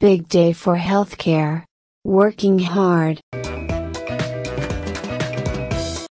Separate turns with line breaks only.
Big day for healthcare. Working hard.